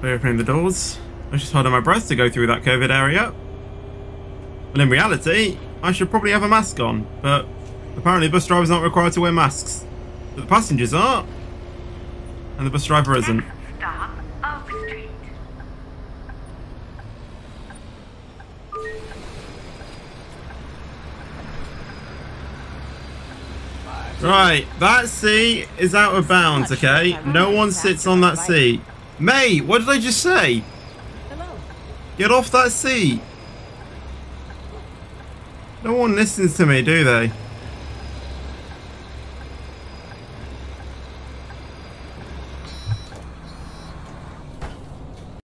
by opening the doors. I just holding my breath to go through that COVID area. Well, in reality, I should probably have a mask on, but apparently bus drivers aren't required to wear masks. But the passengers are, and the bus driver isn't. Stop, Oak Street. Right, that seat is out of bounds, okay? No one sits on that seat. May, what did I just say? Hello. Get off that seat. No one listens to me, do they?